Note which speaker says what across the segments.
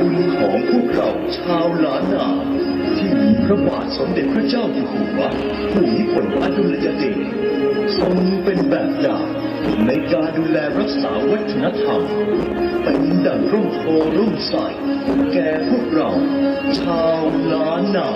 Speaker 1: บุญของพวกเราชาวล้านนาที่มีพระบาทสมเด็จพระเจ้าอยู่หัวผู้มิพลอดุลยเดชทรงเป็นแบบอย่างในการดูแลรักษาวัฒนธรรม เป็นดังร่มโพร่มใสแก่พวกเรา ชาวล้านนา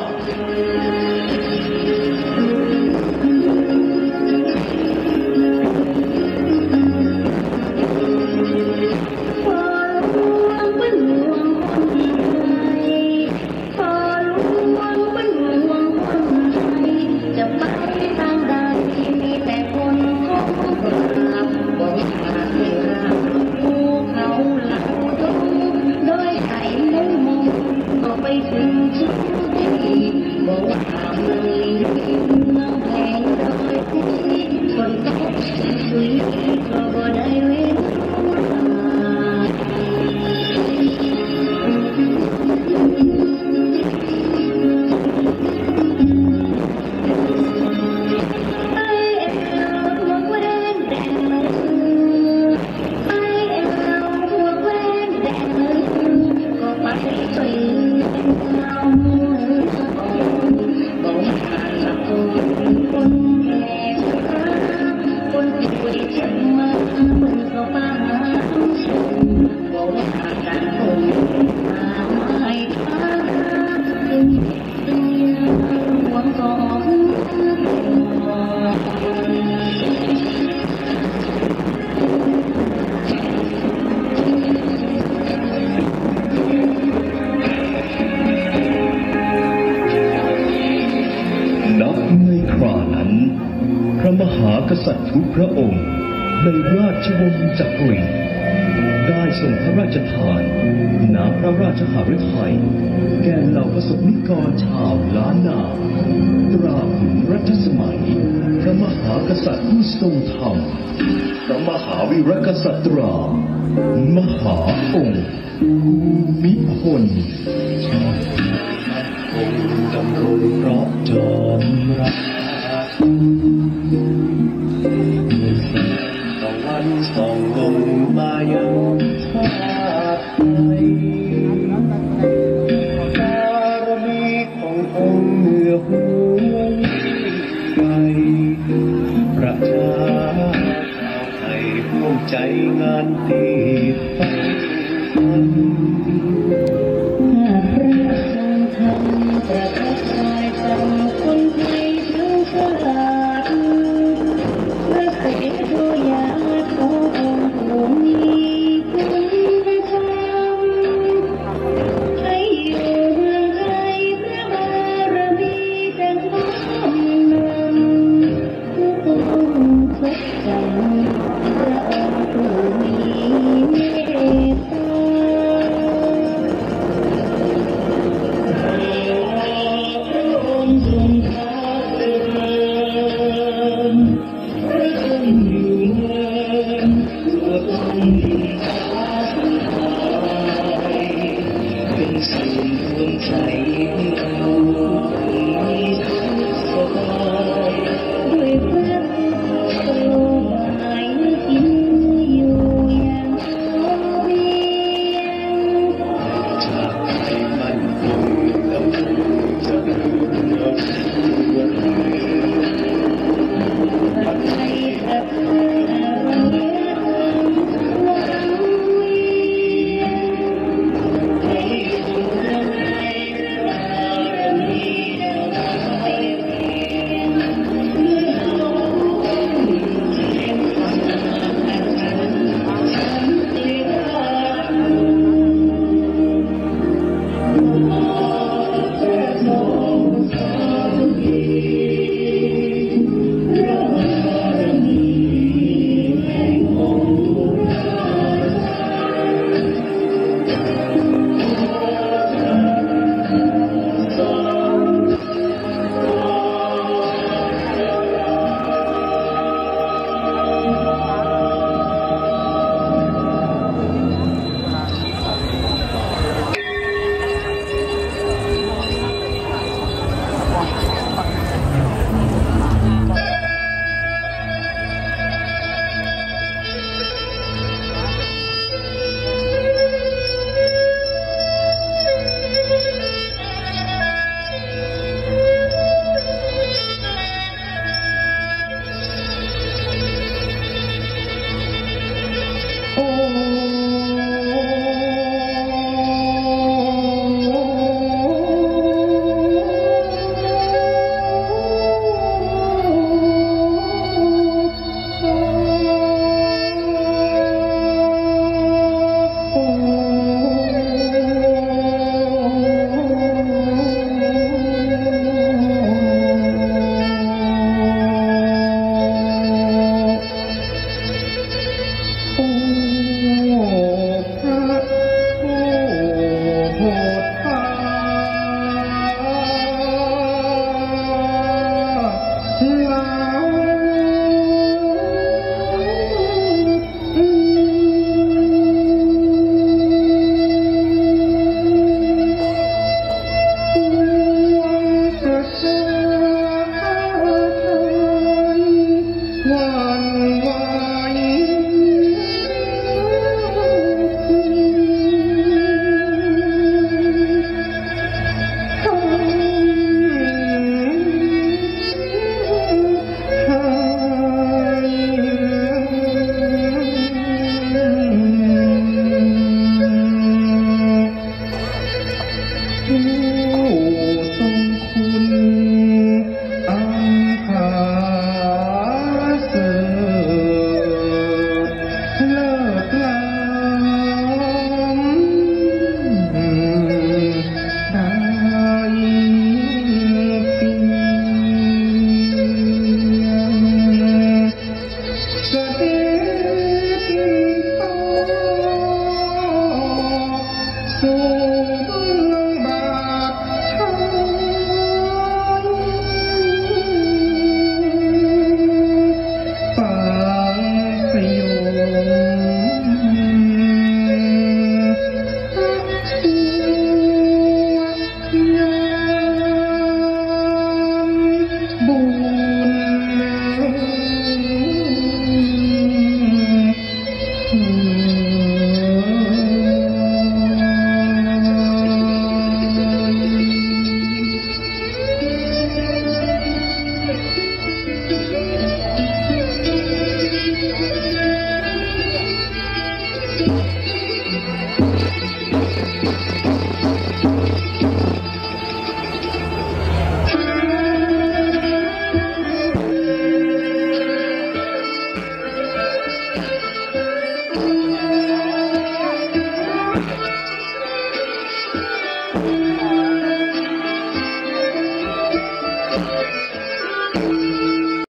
Speaker 2: ก
Speaker 1: ษัตริย์ทุกพระองค์ ในราชวงศ์จักรีได้ทรงพระราชทานน้ำพระราชหฤทัยแก่เหล่าประสบนิกรชาวล้านนาตราบถึงรัชสมัย พระมหากษัตริย์ผู้ทรงธรรมพระมหาวิรกษัตรามหาองค์ภูมิพล ใจงานที่ฝัน